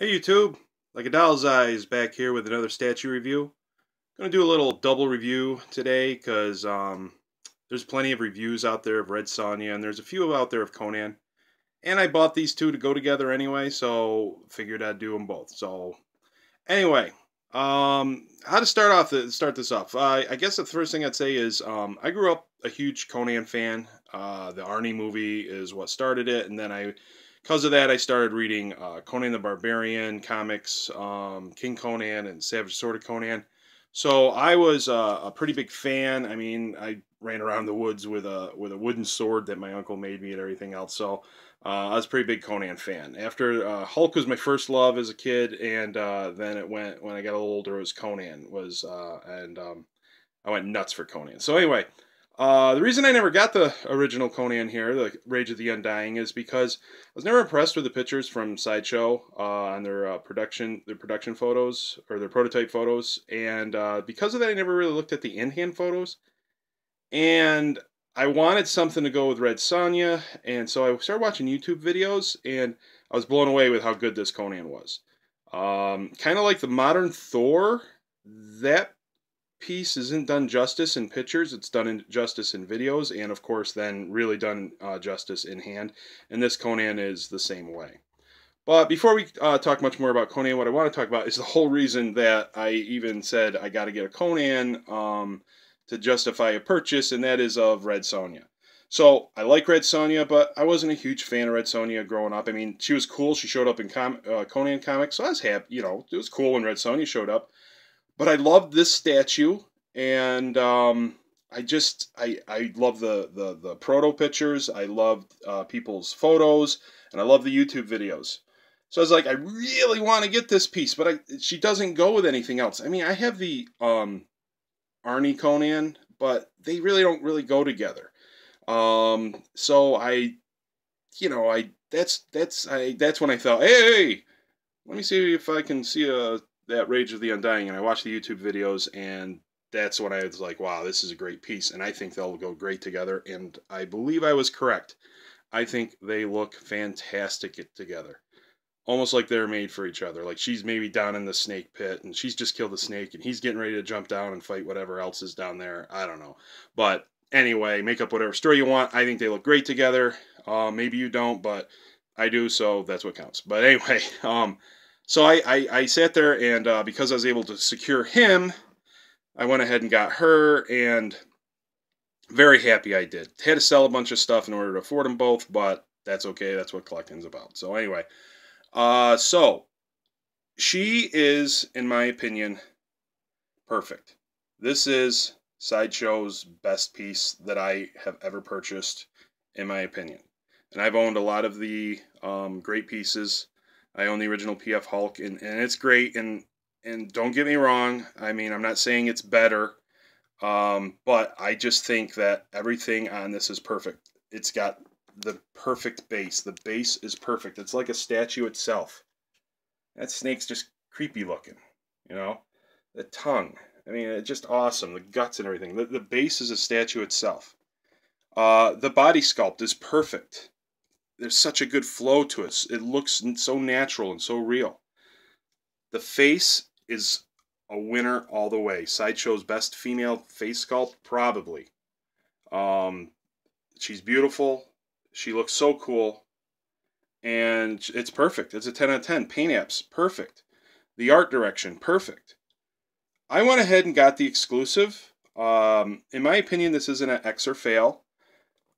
Hey YouTube, like a doll's eyes back here with another statue review. Gonna do a little double review today because um, there's plenty of reviews out there of Red Sonja and there's a few out there of Conan. And I bought these two to go together anyway, so figured I'd do them both. So anyway, um, how to start off the, start this off? Uh, I guess the first thing I'd say is um, I grew up a huge Conan fan. Uh, the Arnie movie is what started it, and then I because of that, I started reading uh, Conan the Barbarian comics, um, King Conan, and Savage Sword of Conan. So I was uh, a pretty big fan. I mean, I ran around the woods with a with a wooden sword that my uncle made me and everything else. So uh, I was a pretty big Conan fan. After uh, Hulk was my first love as a kid, and uh, then it went when I got a little older. It was Conan was, uh, and um, I went nuts for Conan. So anyway, uh, the reason I never got the original Conan here, the Rage of the Undying, is because I was never impressed with the pictures from Sideshow uh, on their uh, production, their production photos or their prototype photos, and uh, because of that, I never really looked at the in-hand photos. And I wanted something to go with Red Sonja, and so I started watching YouTube videos, and I was blown away with how good this Conan was. Um, kind of like the modern Thor, that piece isn't done justice in pictures, it's done in justice in videos, and of course then really done uh, justice in hand. And this Conan is the same way. But before we uh, talk much more about Conan, what I want to talk about is the whole reason that I even said I got to get a Conan um, to justify a purchase, and that is of Red Sonja. So I like Red Sonja, but I wasn't a huge fan of Red Sonja growing up. I mean, she was cool. She showed up in com- uh, Conan comics, so I was happy. You know, it was cool when Red Sonja showed up. But I love this statue, and um, I just I I love the the the proto pictures. I love uh, people's photos, and I love the YouTube videos. So I was like, I really want to get this piece, but I, she doesn't go with anything else. I mean, I have the um, Arnie Conan, but they really don't really go together. Um, so I, you know, I that's that's I that's when I thought, hey, let me see if I can see a that Rage of the Undying, and I watched the YouTube videos, and that's when I was like, wow, this is a great piece, and I think they'll go great together. And I believe I was correct. I think they look fantastic together. Almost like they're made for each other. Like she's maybe down in the snake pit and she's just killed the snake and he's getting ready to jump down and fight whatever else is down there. I don't know. But anyway, make up whatever story you want. I think they look great together. Uh, maybe you don't, but I do, so that's what counts. But anyway, um, so I, I, I sat there, and uh, because I was able to secure him, I went ahead and got her, and very happy I did. Had to sell a bunch of stuff in order to afford them both, but that's okay. That's what collecting's about. So anyway, uh, so she is, in my opinion, perfect. This is Sideshow's best piece that I have ever purchased, in my opinion. And I've owned a lot of the um, great pieces I own the original PF Hulk, and, and it's great. And and don't get me wrong, I mean I'm not saying it's better, um, but I just think that everything on this is perfect. It's got the perfect base. The base is perfect. It's like a statue itself. That snake's just creepy looking, you know. The tongue, I mean, it's just awesome. The guts and everything. The, the base is a statue itself. Uh, the body sculpt is perfect there's such a good flow to it. It looks so natural and so real. The face is a winner all the way. Sideshow's best female face sculpt, probably. Um, she's beautiful. She looks so cool. And it's perfect. It's a 10 out of 10. Paint apps, perfect. The art direction, perfect. I went ahead and got the exclusive. Um, in my opinion, this isn't an X or fail.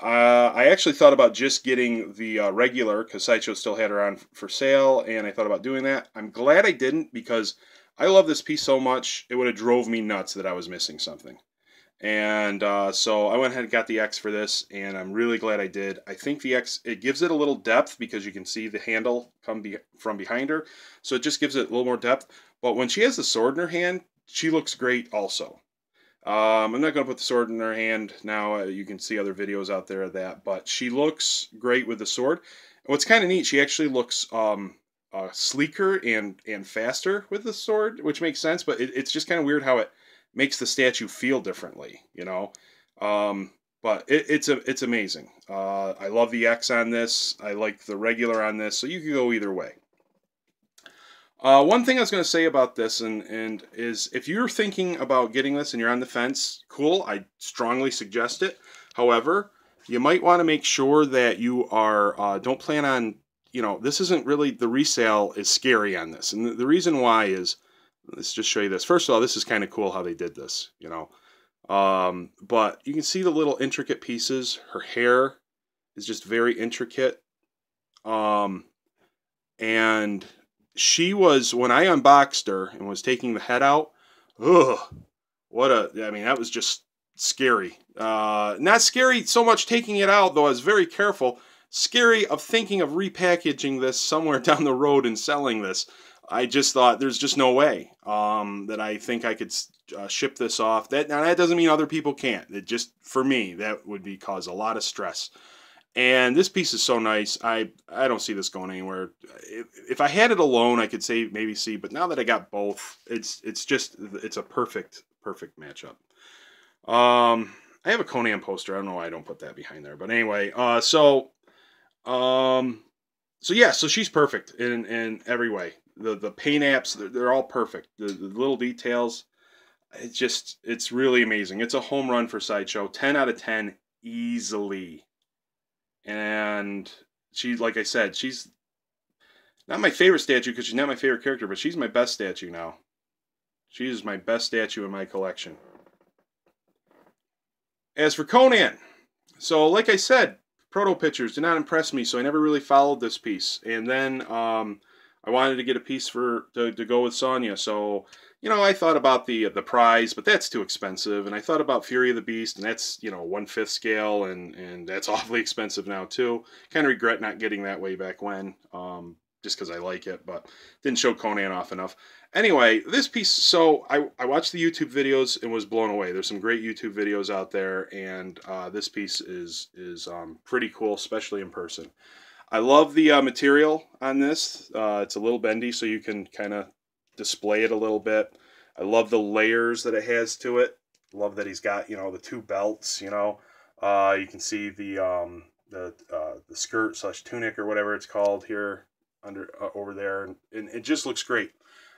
Uh, I actually thought about just getting the uh, regular because Sideshow still had her on for sale, and I thought about doing that. I'm glad I didn't because I love this piece so much. It would have drove me nuts that I was missing something. And uh, so I went ahead and got the X for this, and I'm really glad I did. I think the X it gives it a little depth because you can see the handle come be, from behind her, so it just gives it a little more depth. But when she has the sword in her hand, she looks great also. Um, I'm not going to put the sword in her hand now. Uh, you can see other videos out there of that, but she looks great with the sword. what's kind of neat, she actually looks um, uh, sleeker and and faster with the sword, which makes sense. But it, it's just kind of weird how it makes the statue feel differently, you know. Um, but it, it's a it's amazing. Uh, I love the X on this. I like the regular on this, so you can go either way. Uh, one thing I was going to say about this, and and is if you're thinking about getting this and you're on the fence, cool. I strongly suggest it. However, you might want to make sure that you are uh, don't plan on you know this isn't really the resale is scary on this, and the, the reason why is let's just show you this. First of all, this is kind of cool how they did this, you know. Um, but you can see the little intricate pieces. Her hair is just very intricate. Um, and she was when I unboxed her and was taking the head out. Ugh, what a! I mean, that was just scary. Uh, not scary so much taking it out, though. I was very careful. Scary of thinking of repackaging this somewhere down the road and selling this. I just thought there's just no way um, that I think I could uh, ship this off. That now that doesn't mean other people can't. It just for me that would be cause a lot of stress. And this piece is so nice. I I don't see this going anywhere. If, if I had it alone, I could say maybe see. But now that I got both, it's it's just it's a perfect perfect matchup. Um, I have a Conan poster. I don't know why I don't put that behind there. But anyway, uh, so um, so yeah, so she's perfect in in every way. The the paint apps they're, they're all perfect. The, the little details, it's just it's really amazing. It's a home run for Sideshow. Ten out of ten easily and she, like I said, she's not my favorite statue because she's not my favorite character, but she's my best statue now. She is my best statue in my collection. As for Conan, so like I said, proto pictures did not impress me, so I never really followed this piece. And then um, I wanted to get a piece for to, to go with Sonja, so you know, I thought about the the prize, but that's too expensive. And I thought about Fury of the Beast, and that's you know one fifth scale, and and that's awfully expensive now too. Kind of regret not getting that way back when, um, just because I like it, but didn't show Conan off enough. Anyway, this piece. So I I watched the YouTube videos and was blown away. There's some great YouTube videos out there, and uh, this piece is is um, pretty cool, especially in person. I love the uh, material on this. Uh, it's a little bendy, so you can kind of display it a little bit. I love the layers that it has to it. Love that he's got, you know, the two belts, you know. Uh, you can see the um, the uh, the skirt slash tunic or whatever it's called here under uh, over there, and, and it just looks great.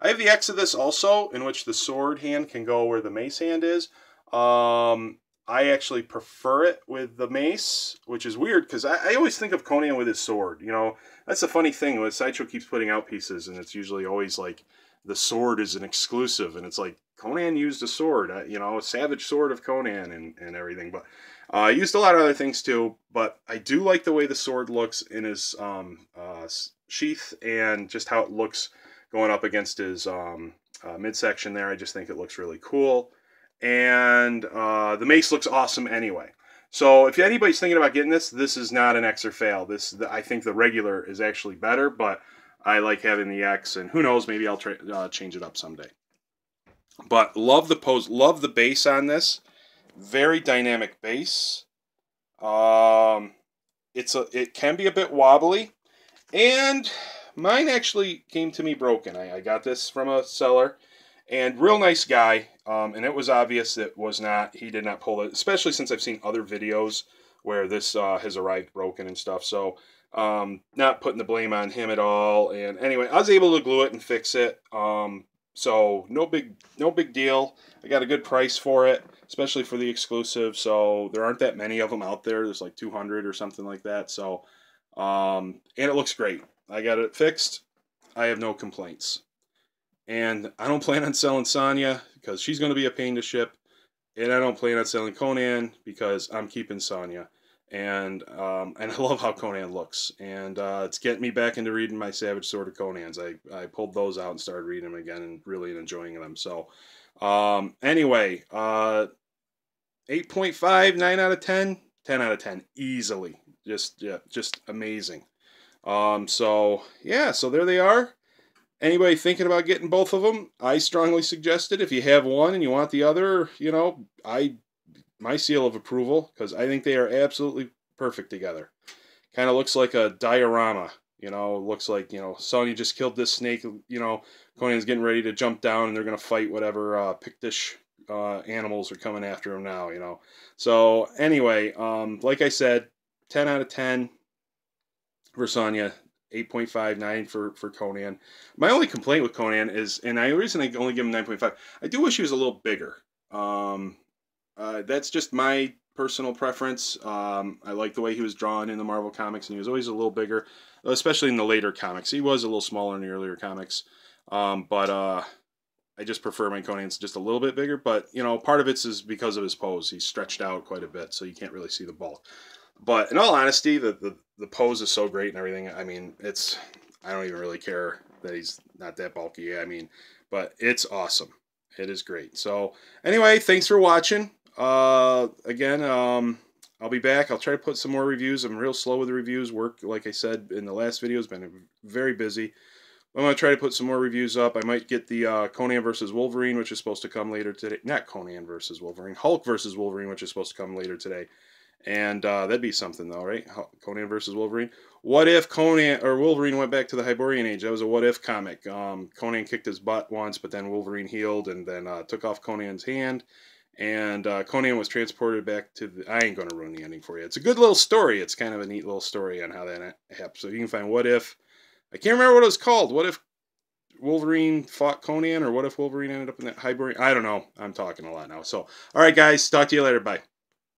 I have the X of this also, in which the sword hand can go where the mace hand is. Um, I actually prefer it with the mace, which is weird because I, I, always think of Conan with his sword. You know, that's the funny thing. With Sideshow keeps putting out pieces, and it's usually always like the sword is an exclusive, and it's like Conan used a sword, uh, you know, a savage sword of Conan and, and everything. But I uh, used a lot of other things too. But I do like the way the sword looks in his um, uh, sheath and just how it looks going up against his um, uh, midsection there. I just think it looks really cool. And uh, the mace looks awesome anyway. So if anybody's thinking about getting this, this is not an X or fail. This I think the regular is actually better, but I like having the X, and who knows, maybe I'll tra- uh, change it up someday. But love the pose, love the base on this. Very dynamic base. Um, it's a, it can be a bit wobbly, and mine actually came to me broken. I, I got this from a seller, and real nice guy. Um, and it was obvious it was not. He did not pull it, especially since I've seen other videos where this uh, has arrived broken and stuff. So um, not putting the blame on him at all. And anyway, I was able to glue it and fix it. Um, so no big no big deal. I got a good price for it, especially for the exclusive. So there aren't that many of them out there. There's like 200 or something like that. So um, and it looks great. I got it fixed. I have no complaints. And I don't plan on selling Sonja because she's going to be a pain to ship. And I don't plan on selling Conan because I'm keeping Sonja and um, and I love how Conan looks, and uh, it's getting me back into reading my Savage Sword of Conan's. I, I pulled those out and started reading them again, and really enjoying them. So, um, anyway, uh, 8.5, 9 out of 10, 10 out of 10, easily. Just yeah, just amazing. Um, so yeah, so there they are. Anybody thinking about getting both of them? I strongly suggest it. If you have one and you want the other, you know, I my seal of approval because I think they are absolutely perfect together. Kind of looks like a diorama, you know. Looks like you know Sonja just killed this snake. You know, Conan's getting ready to jump down and they're gonna fight whatever uh, Pictish uh, animals are coming after him now. You know. So anyway, um, like I said, ten out of ten. Versanya, 8.59 for, for Conan. My only complaint with Conan is, and I, the reason I only give him 9.5, I do wish he was a little bigger. Um, uh, that's just my personal preference. Um, I like the way he was drawn in the Marvel comics, and he was always a little bigger, especially in the later comics. He was a little smaller in the earlier comics, um, but uh, I just prefer my Conan's just a little bit bigger. But you know, part of it's is because of his pose. He's stretched out quite a bit, so you can't really see the bulk. But in all honesty, the, the the pose is so great and everything. I mean, it's I don't even really care that he's not that bulky. I mean, but it's awesome. It is great. So anyway, thanks for watching. Uh, again, um, I'll be back. I'll try to put some more reviews. I'm real slow with the reviews. Work, like I said in the last video, has been very busy. I'm going to try to put some more reviews up. I might get the uh, Conan versus Wolverine, which is supposed to come later today. Not Conan versus Wolverine. Hulk versus Wolverine, which is supposed to come later today. And uh, that'd be something, though, right? Conan versus Wolverine. What if Conan or Wolverine went back to the Hyborian Age? That was a what if comic. Um, Conan kicked his butt once, but then Wolverine healed and then uh, took off Conan's hand. And uh, Conan was transported back to the. I ain't going to ruin the ending for you. It's a good little story. It's kind of a neat little story on how that happened. So you can find what if. I can't remember what it was called. What if Wolverine fought Conan, or what if Wolverine ended up in that Hyborian? I don't know. I'm talking a lot now. So, all right, guys. Talk to you later. Bye.